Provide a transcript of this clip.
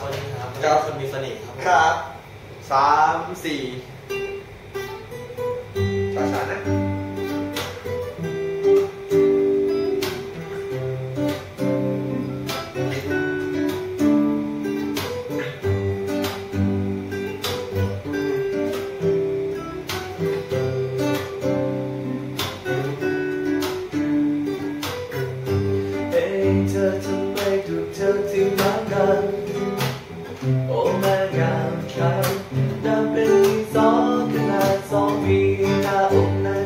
คนครับครับ คนมีเสน่ห์ครับครับสามสี่ช้าช้าๆนะเธอทำไมดูเธอที่มากัน Oh una